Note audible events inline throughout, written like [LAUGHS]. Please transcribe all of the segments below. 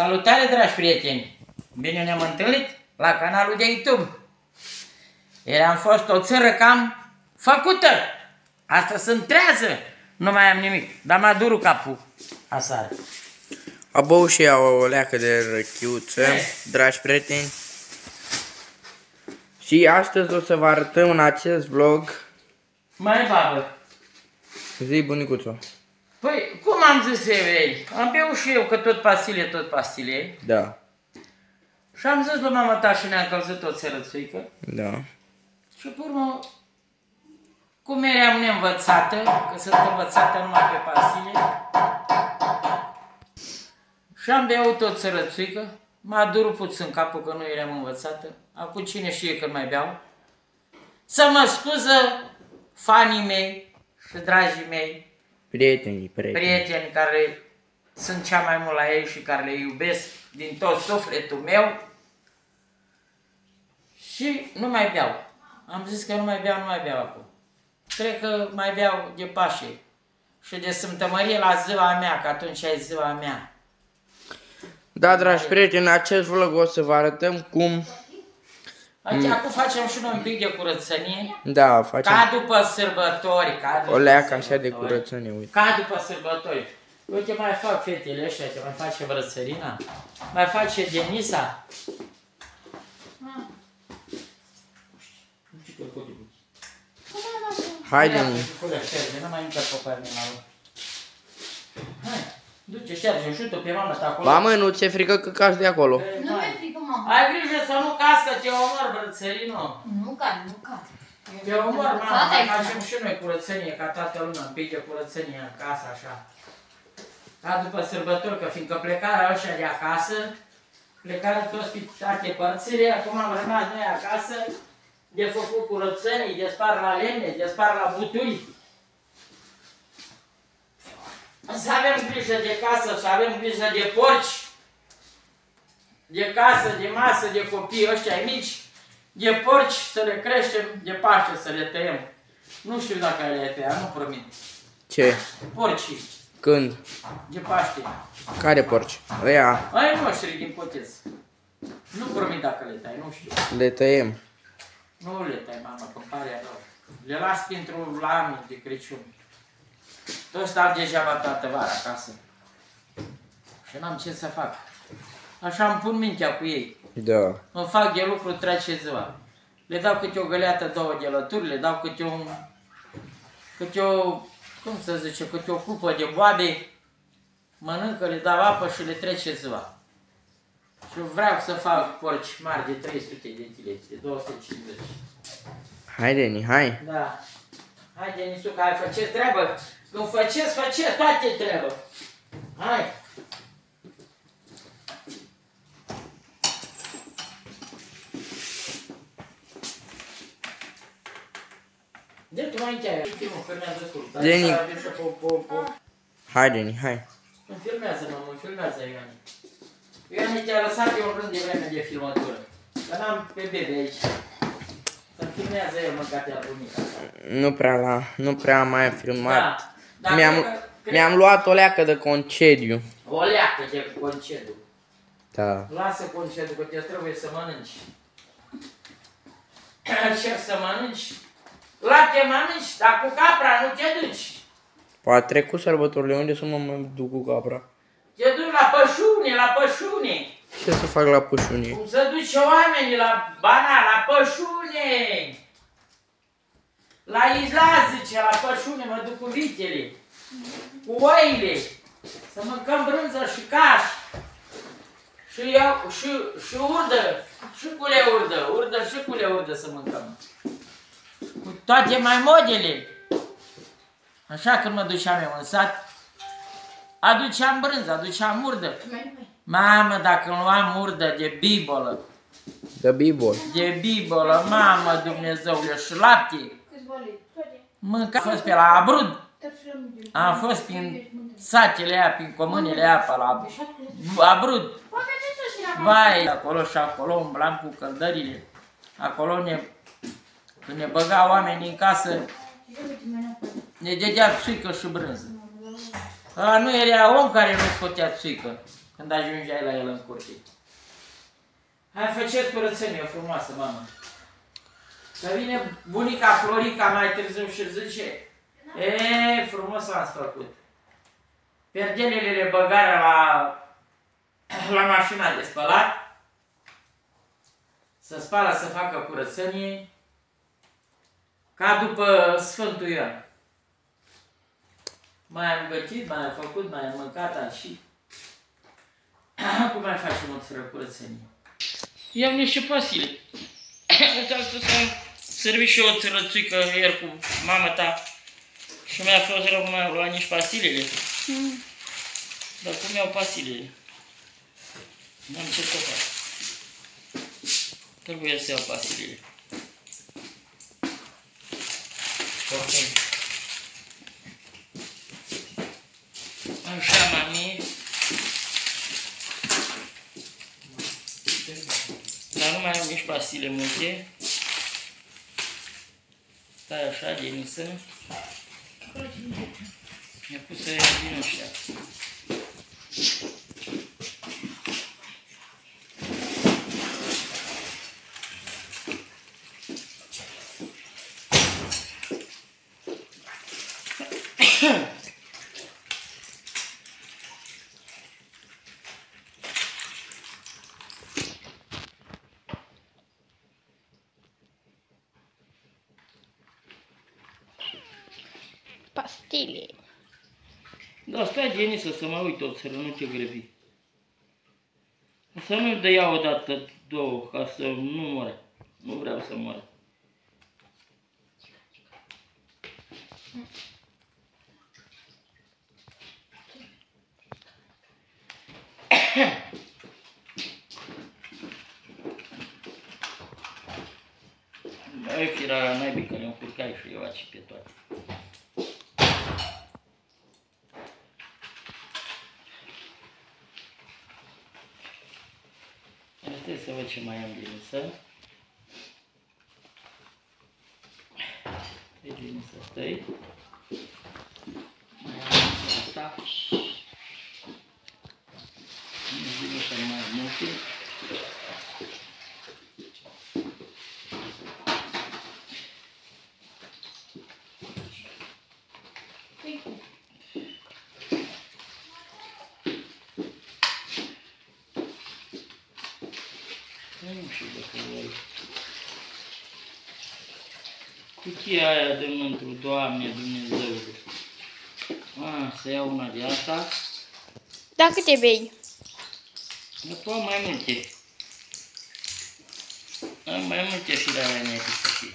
Salutare, dragi prieteni! Bine ne-am întâlnit la canalul de YouTube. Ieri am fost o țără cam făcută. Asta se întrează. Nu mai am nimic. Dar m-a durut capul asară. A băut și ea o leacă de răchiuță, Eh. dragi prieteni. Și astăzi o să vă arătăm în acest vlog Mai babă. zi bunicuțo. Păi, cum am zis eu ieri? Am beut și eu, că tot pastile, tot pastile. Da, Și am zis lui mama ta și ne-a încălzit o țărățuică. da. Și pe urmă, cum eram neînvățată, că sunt învățată numai pe pastile, și am beut o țărățuică, m-a durut puțin capul că nu eram învățată, acum cine știe când mai beau, să mă scuză fanii mei și dragii mei, Prietenii, prieteni. prieteni care sunt cea mai mult la ei și care le iubesc din tot sufletul meu și nu mai beau. Am zis că nu mai beau, nu mai beau acum. Cred că mai beau de Pașe și de Sfântă Mărie la ziua mea, că atunci e ziua mea. Da, dragi prieteni, în acest vlog o să vă arătăm cum, Aici acum facem și noi un pic de curățenie, da, facem ca după sărbători, ca după o leacă așa de sărbători. curățenie, uite. Ca după sărbători. Uite, mai fac fetele ăștia, te mai face Brățărina, mai face Denisa. Ah. Nu știu că poate fi. Haide, Ia, mă. Culă, șterge, nu mai intră pe partea la urmă. Hai, duce, șterge, șută pe mama ta acolo. Mamă, nu ți-e frică că cazi de acolo? Eh, Nu hai. mi-e frică, mama. Ai grijă să nu cască, te omor, Brățărino. Nu cad, nu cad. Te omor, mama, Fata mai e facem și noi curățenie, ca toată lumea, un pic de curățenie în casă, așa. Ca după sărbători, că fiindcă plecarea ăștia de acasă, plecarea toți pe toate părțile, acum am rămas noi acasă, de făcut curățenii, de spar la lemne, de spar la butui. Să avem grijă de casă, să avem grijă de porci, de casă, de masă, de copii ăștia mici, de porci să le creștem, de paște să le tăiem. Nu știu dacă le tăia, nu promit. Ce? Porcii, Când? de paște. Care porci? Ăia, Ai noștri din coteț. Nu promit dacă le tai, nu știu. le tăiem. Nu le tai, mama, că îmi pare rău. Le las pentru la anul de Crăciun. Toți stau degeaba toată vara acasă. Și n-am ce să fac. Așa îmi pun mintea cu ei. Da. Îmi fac de lucru trece ziua. Le dau câte o găleată, două de lături, le dau câte un... Câte o... Cum să zice, câte o cupă de boabe. Mănâncă, le dau apă și le trece ziua. Și vreau să fac porci mari de 300 de kg, de 250. Haide, Ni, hai. Da. Haide, Nisuca, hai, faceți treabă. Când faceți, faceți toate treabă. Hai. De tu mai încheie. Filmul filmează scurt. Dar Deni. să avem și po, po, po. Haide, Ni, hai. Îmi filmează, mă, îmi filmează Ioane. Ioane te-a lăsat eu un rând de vreme de filmătură. Că n-am pe bebe aici. Să-mi filmează el măcar de la bunica. Nu prea la, nu prea am mai filmat. Da. Dar Mi-am, cred că- cred- mi-am luat o leacă de concediu. O leacă de concediu. Da. Lasă concediu, că te trebuie să mănânci. [CLEARS THROAT] Ce să mănânci? Lapte mănânci, dar cu capra nu te duci. Poate trecut sărbătorile, unde să mă mai duc cu capra? Te duci la pășune, la pășune. Ce să fac la pușunie? Cum să duce oamenii la bana, la pășune. La Isla, zice, la pășune, mă duc cu vitele. Cu oile. Să mâncăm brânză și caș. Și, iau, și, și urdă. Și cu urdă. Urdă și cu urdă să mâncăm. Cu toate mai modele. Așa când mă duceam eu în sat, aduceam brânză, aduceam urdă. Mamă, dacă îmi luam urdă de bibolă, De bibol. de bibolă, mamă Dumnezeule, și lapte, Câți boli? Toate. Mânca, am fost pe la Abrud, Tot și la mine. am fost prin satele aia, prin comunele aia pe la Abrud, Poate ce să și la vai, acolo și acolo umblam cu căldările, acolo ne, când ne băga oamenii în casă, ne dădea țuică și brânză. Ăla nu era om care nu scotea țuică. Când ajungeai la el în curte. Hai, faceți curățenie frumoasă, mamă. Că vine bunica Florica mai târziu și zice, e, frumos ați făcut. Perdelele le băgară la, la mașina de spălat, să spală, să facă curățenie, ca după Sfântul Ioan. Mai am gătit, mai am făcut, mai am mâncat și [COUGHS] Cum mai facem o țără curățenie? Iau niște pasile. [COUGHS] Uite, astăzi am servit și eu o țărățuică ieri cu mama ta și mi-a fost rău că mi-au luat nici pasilele. Dar cum iau pasilele? N-am ce să fac. Trebuie să iau pasilele. Oricum. Așa, mami. Dar nu mai am nici pasile multe. Stai așa, Denisă. Mi-a pus să ia din ăștia. Pastile. Da, stai, Denisă, să mă uit o țără, nu te grăbi. Să nu dă ea odată două, ca să nu moară. Nu vreau să moară. [COUGHS] Mai fi la naibii că le încurcai și eu aici pe toate. Haideți să văd ce mai am din însă. E din să stai. Mai am asta. Din să mai multe. Nu știu dacă voi. Cutia aia de mântru, Doamne Dumnezeule. A, să iau una de asta. Da, câte bei? După am mai multe. Am mai multe și de aia nete să fie.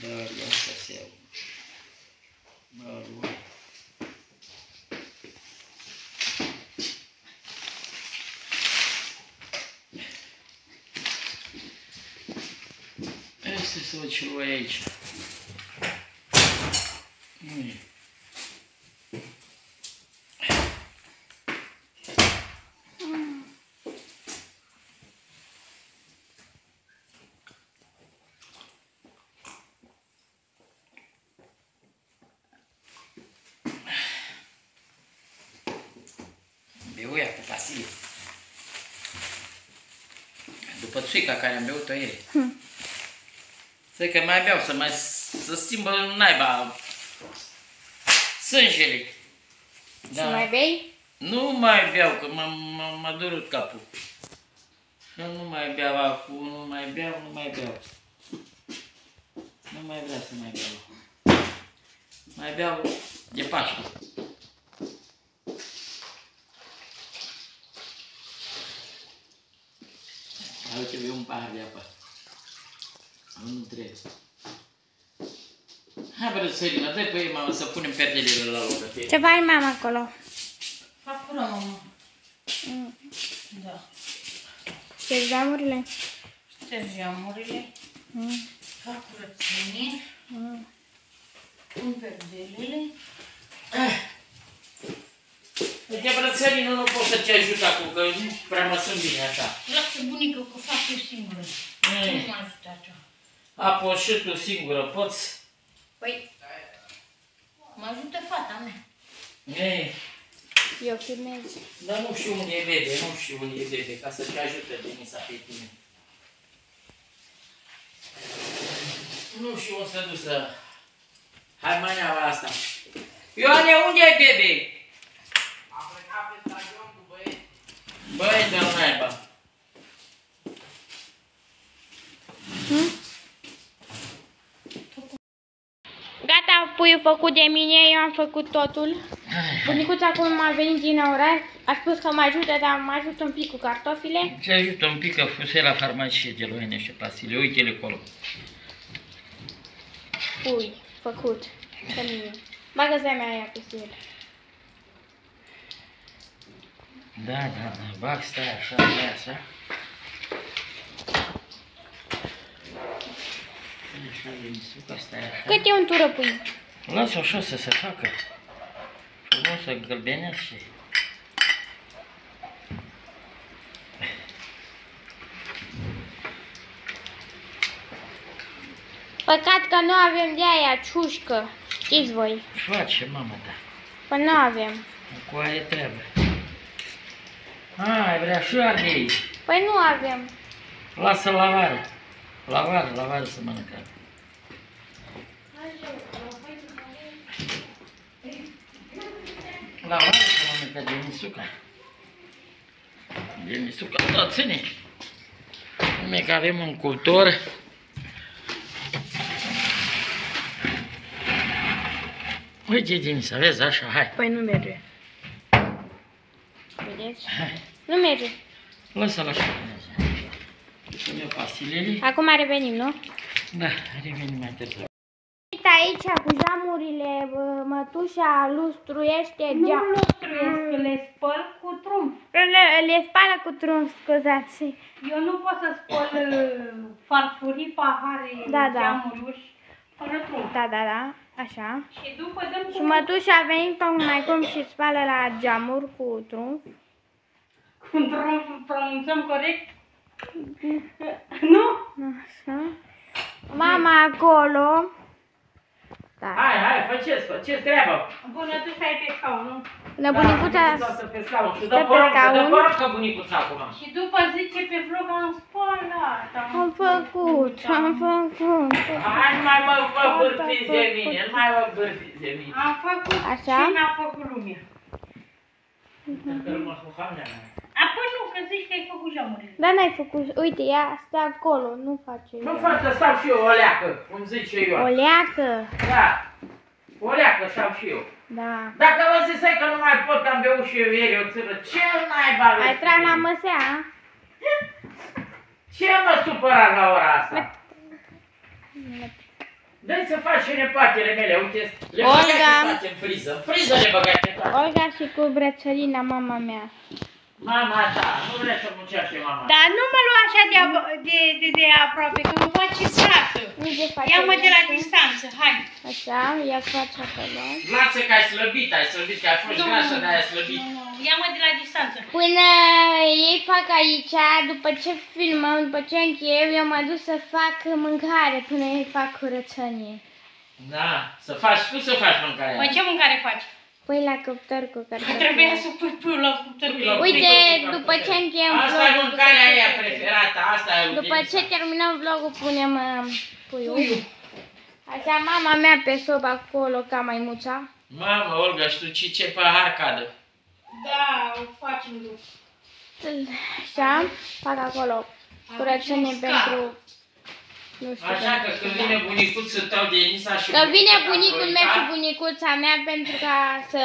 Dar ia asta să iau. Dar, uai. Este să văd ce voi aici. Nu e. Beau ea cu pasile. După țuica care am beut-o ieri. Să că mai beau să mai să schimbă naiba sângele. Da. Și mai bei? Nu mai beau, că m-a, m-a, m-a durut capul. Și nu mai beau acum, nu mai beau, nu mai beau. Nu mai vreau să mai beau. Mai beau de Paște. Hai, uite, beau un pahar de apă. Nu trebuie. Hai, bă, Sărina, dă pe ei, mamă, să punem perdelele la loc. că Ce faci mama acolo? Fac cură, mamă. Da. Ce geamurile? Șterg geamurile. Mm. Fac curățenie. Mm. Pun perdelele. Uite, brățării, nu, nu pot să te ajut acum, că nu prea mă sunt bine așa. Lasă bunică că fac eu singură. Apoi și tu singură poți? Păi, mă ajută fata mea. Ei, Eu filmez. dar nu știu unde e bebe, nu știu unde e bebe, ca să te ajute Denisa pe tine. Nu știu unde să dusă. Hai maneaua asta. Ioane, unde e bebe? A plecat pe stadion cu băieți. Băi, de naiba. Gata, puiul făcut de mine, eu am făcut totul. Bunicuța acum a venit din orar, a spus că mă ajută, dar mă ajută un pic cu cartofile. Te ajută un pic că fuse la farmacie de la și pastile. Uite-le acolo. Pui, făcut. De mine. Bagă mea aia pe el. Da, da, da. Bag, stai așa, stai așa. Stai așa, Denisuca, stai așa. Cât e un tură pui? Lasă așa să se facă. Frumos să gălbenească. Păcat că nu avem de aia ciușcă. Știți voi. Face, mama ta. Păi nu avem. Cu aia trebuie. Hai, vrea și ardei. Păi nu avem. Lasă lavare. Lavare, lavare să mănâncă. Lavare să mănâncă Denisuca. Denisuca, da, ține. Nume că avem un cultor. Uite, Denisa, vezi, așa, hai. Păi nu merge. Vedeți? Nu merge. Lasă-l așa. Pune pastilele. Acum revenim, nu? Da, revenim mai târziu. Uite aici cu jamurile, bă, mătușa lustruiește Nu geam. lustruiesc, le spăl cu trumf. Le, le spală cu trun, scuzați. Eu nu pot să spăl uh, farfurii, pahare, Da, da. geamuri, uși, fără trumf. Da, da, da, așa. Și după dăm Și cu mătușa a venit tocmai cum și spală la geamuri cu trunf. cu trumf, pronunțăm corect? [LAUGHS] nu? Așa. Mama acolo. Da. Hai, hai, faceți, faceți treaba. Bună, tu stai pe scaun, nu? La bunicuța să pe scaun. Și Stă dă pe poruncă, dă scaun. poruncă bunicuța acum. Și după zice pe vlog am spălat. am făcut, am făcut. Hai, nu mai mă vă bârfiți de mine, nu mai vă bârfiți de mine. Am făcut Așa? ce n-a făcut lumea. Dacă rămân cu hamnea mea. Apoi nu, că zici că ai făcut jamurile. Dar n-ai făcut, uite, ea stă acolo, nu face Nu ea. față, stau și eu o leacă, cum zice eu. O leacă, Da. O leacă stau și eu. da. Dacă vă zisai că nu mai pot, că am beut și eu ieri o țără, ce naiba Ai vezi tras cu la mine? măsea, Ce mă supăra la ora asta? Dă-i să faci și nepoatele mele, uite, le Olga. băgați toate în friză, în friză le băgați toate. Olga și cu brățălina mama mea. Mama ta, nu vrea să muncească mama. Dar nu mă lua așa de, ap- de, de, de aproape, că mă face grasă. Uite, face Ia-mă de la uite. distanță, hai. Așa, ea face acolo. Lasă că ai slăbit, ai slăbit, că ai fost Nu, grasă, nu, dar ai slăbit. Nu, nu, Ia-mă de la distanță. Până ei fac aici, după ce filmăm, după ce încheiem, eu mă duc să fac mâncare până ei fac curățenie. Da, să faci, tu să faci mâncarea. Păi ce mâncare faci? Păi la cuptor cu Că cartofi. [LAUGHS] trebuia să pui puiul la cuptor. Pui la- Uite, după ce încheiem Asta e vlogul, mâncarea după ce- aia preferată, asta e După ce utilizată. terminăm vlogul, punem uh, puiul. Așa, mama mea pe sobă acolo, ca maimuța. Mamă, Olga, și tu ce, ce pahar cadă? Da, o facem după. Așa, fac acolo curățenie Facem pentru... Nu știu. Așa că când vine bunicuțul tău de Nisa și Că vine bunica ta bunicul meu Florica, și bunicuța mea pentru ca să,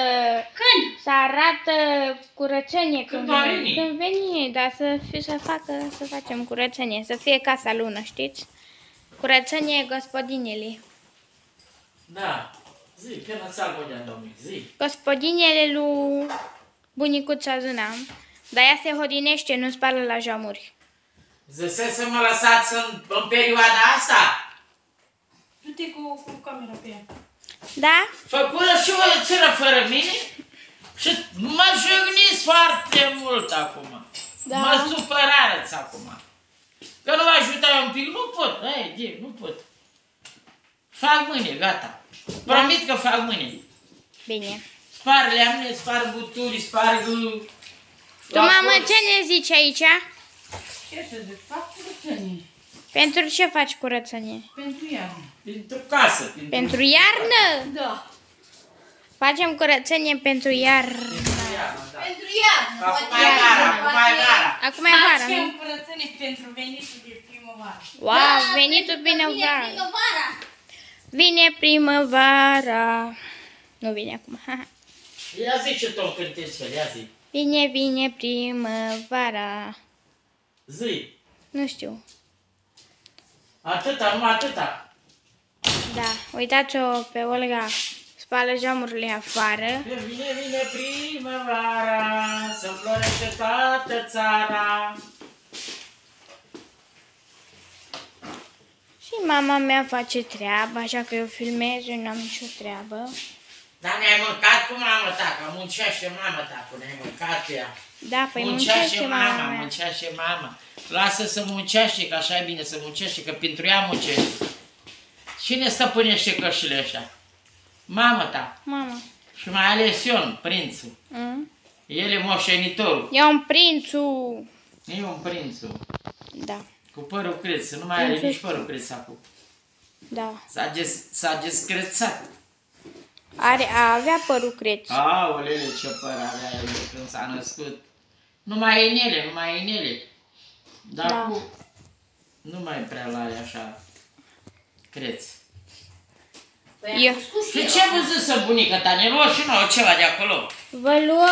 Când? să arată curățenie Când când, va veni. veni. Când veni, dar să, fie, să facă, să facem curățenie, să fie casa lună, știți? Curățenie gospodinele. Da, zi, până ți-al de domnului, zi. Gospodinele lui bunicuța zânam, dar ea se hodinește, nu spală la jamuri. Zise să mă lăsați în, în perioada asta? Du-te cu, cu camera pe ea. Da? Făcură și o țără fără mine și mă jigniți foarte mult acum. Da. Mă supărați acum. Că nu vă ajutai un pic, nu pot, hai, de, nu pot. Fac mâine, gata. Promit că fac mâine. Bine. Spar lemne, spar buturi, sparg... Tu, mamă, ce ne zici aici? Ce să zic? Fac curățenie. Pentru ce faci curățenie? Pentru iarnă. Pentru casă. Pentru, Pentru iarnă? Da. Facem curățenie pentru iarnă. pentru iarnă, da. Pentru iarnă. Acum poate e vara, iarnă, acum poate e vara. Acum e vara, Facem nu? curățenie pentru venitul de primăvară. Wow, venitul primăvara. Vine primăvara. Nu vine acum. Ia zi ce tot cântecel, ia zi. Vine, vine primăvara. Zi. Nu știu. Atâta, numai atâta. Da, uitați-o pe Olga. Spală geamurile afară. Vine, vine primăvara, să înflorește toată țara. Și mama mea face treaba, așa că eu filmez, eu n-am nicio treabă. Dar ne-ai mâncat cu mama ta, că muncește mama ta, că ne-ai mâncat ea. Da, păi muncește muncește mama, mama mea. muncește mama. Lasă să muncește, că așa e bine să muncește, că pentru ea muncește. Cine stăpânește cășile așa? Mama ta. Mama. Și mai ales Ion, prințul. Mm? El e moșenitorul. E un prințul. E un prințul. Da, Cu părul creț, nu mai are Prințul nici părul creț acum. da. S-a, des, s-a descrețat. Are, a avea părul creț. Aolele, ce păr avea el când s-a născut. Nu mai e în ele, nu mai e în ele. Dar Da. cu... Nu mai prea l-are așa. Creț. Eu. Și ce vă zis bunica ta? Ne luă și nouă ceva de acolo. Vă luă,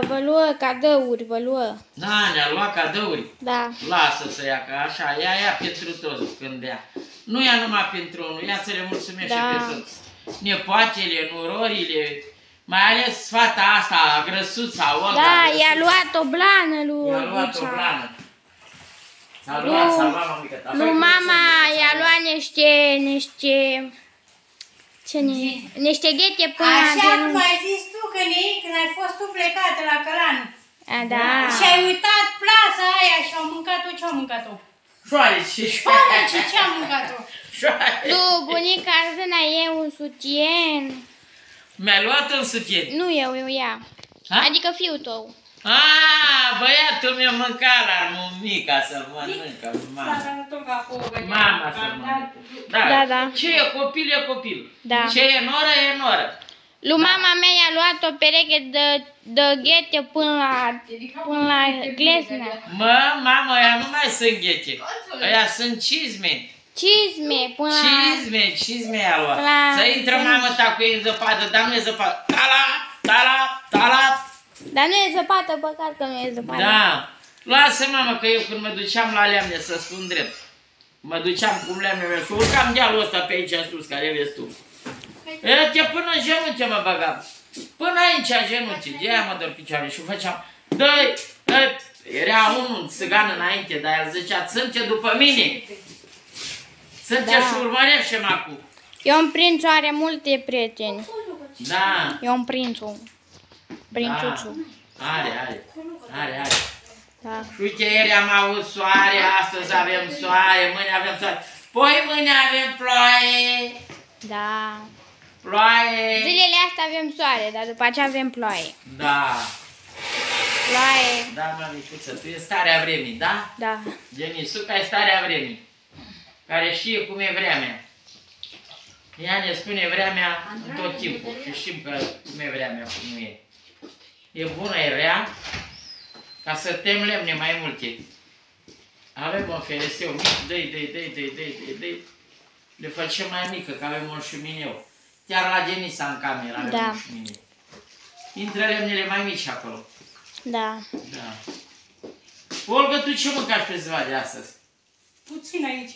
vă luă cadouri, vă luă. Da, ne-a luat cadouri. Da. Lasă să ia, că așa, ea ia pentru toți când ia. Nu ia numai pentru unul, ia să le mulțumește Da. pe toți. Nepoatele, nurorile, mai ales fata asta, grăsuța, Olga. Da, grăsuța. i-a luat o blană lui I-a luat o Olguța. blană. S-a Lui- luat, s-a luat mamică ta. Lui Fă-i mama mulțumire, i-a s-a luat niște, niște, ce ne, niște ghete până la Așa cum genunchi. ai zis tu că ne, când ai fost tu plecată la Călan. A, da. Și ai uitat plasa aia și au mâncat-o, ce au mâncat-o? Șoareci, Oare ce ce a mâncat-o? șoareci. Lui bunica Zâna e un sutien. Mi-a luat un sutien. Nu eu, eu ea. Ha? Adică fiul tău. A, băiatul mi-a mâncat la mumica să mănâncă. Mama. Mama să mănâncă. Da, Da, da. Ce e copil, e copil. Da. Ce e noră, e noră. Lui mama mea i-a luat o pereche de, de ghete până la, până la gleznă. Mă, mamă, ea nu mai sunt ghete. Ăia sunt cizme. Cizme până la... Cizme, cizme a luat. La- Să intră mamă ta cu ei în zăpadă, dar nu e zăpadă. Tala, tala, tala. Dar nu e zăpată, păcat că nu e zăpată. Da. Lasă, mamă, că eu când mă duceam la lemne, să spun drept, mă duceam cu lemnele și urcam dealul ăsta pe aici în sus, care vezi tu. Era te până în genunchi mă băgam. Până aici în genunchi, de aia mă dor picioare și făceam, dă dă Era unul țigan înainte, dar el zicea, țânte după mine. Țânte Da. și urmărește-mă acum. Ion Prințu are multe prieteni. Da. Ion Prințu. Prințuțu. Are, are. Are, are. Da. Și uite, ieri am avut soare, astăzi avem soare, mâine avem soare. Păi mâine avem ploaie, Da. ploaie. Zilele astea avem soare, dar după aceea avem ploaie. Da, Ploaie. da, mămicuță, tu e starea vremii, da? Da. Genisuca e starea vremii, care știe cum e vremea. Ea ne spune vremea în tot timpul și știm că cum e vremea, cum nu e. E bună, e rea, ca să tem lemne mai multe. Avem un fereseu mic, dă-i, dă-i, dă-i, dă-i, dă-i, dă-i, dă-i. Le facem mai mică, că avem un șumineu. Chiar la Genisa în cameră avem Da. un șumineu. Intră lemnele mai mici acolo. Da. Da. Olga, tu ce mâncați pe ziua de astăzi? Puțin aici,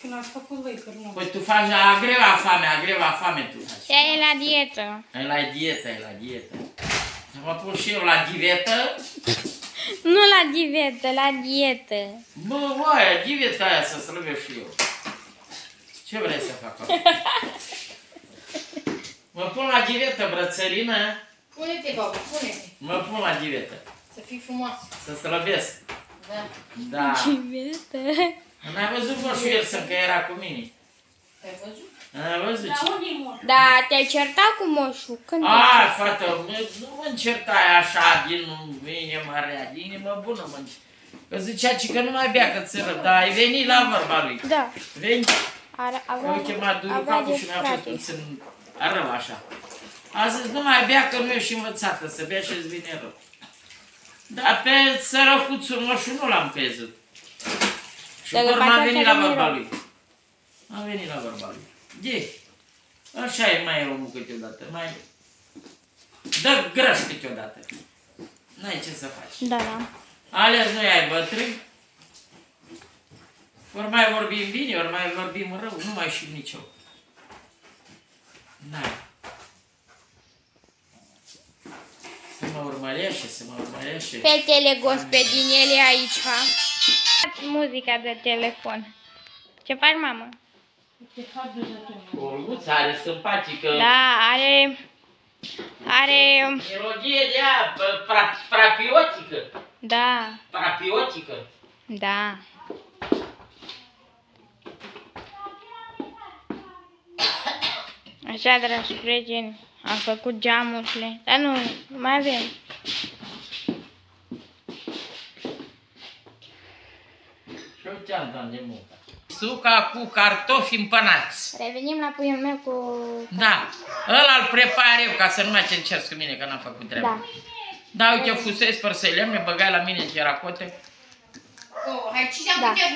când ați făcut voi cărnă. Păi tu faci la greva foame, a greva foame tu faci. Ea e la dietă. E la dietă, e la dietă. Să mă pun și eu la dietă? [LAUGHS] Nu la dietă, la dietă. Bă, oaia, dietă aia să slăbesc și eu. Ce vrei să fac acum? [LAUGHS] Mă pun la dietă, brățărină. Pune-te, baba, pune-te. Mă pun la dietă. Să fii frumoasă. Să slăbesc. Da. Da. Dietă. N-ai văzut moșul Iersen că era cu mine? Ai văzut? N-ai văzut? La unde e moș? Da, te-ai certat cu moșul. Când te-ai A, certat? fată, mă, nu mă încertai așa din inimă rea, din inimă bună mă încer- Că zicea ci că nu mai bea că țără, dar ai venit la vorba lui. Da. Veni, Are, avea, m-a chemat Duru avea capul de și mi-a fost frate. puțin rău așa. A zis, nu mai bea că nu ești învățată să bea și îți vine rău. Dar pe sărăcuțul moșul nu l-am crezut. Și Dar urmă după a aceea venit ți-a la venit vorba rău. lui. A venit la vorba lui. De, așa e mai omul câteodată, mai... Dă grăș câteodată. N-ai ce să faci. Da, da. Ales noi ai bătrâni. Ori mai vorbim bine, ori mai vorbim rău, nu mai știm nicio. N-ai. Să mă urmărește, să mă urmărește. Fetele gospodinele aici. Muzica de telefon. Ce faci, mamă? Olguța are simpatică. Da, are... Are... Melodie de aia, pă- pra, prapiotică. Da, Prapiotică. da. Așa, dragi prieteni, am făcut geamurile, dar nu, mai avem. Și uite am dat de muncă. Suca cu cartofi împănați. Revenim la puiul meu cu... Da, ăla îl prepar eu ca să nu mai te încerci cu mine că n-am făcut treaba. Da. Da, uite, fusezi părseile, mi băgai la mine în ceracote. Oh, hai, cine Da. am putea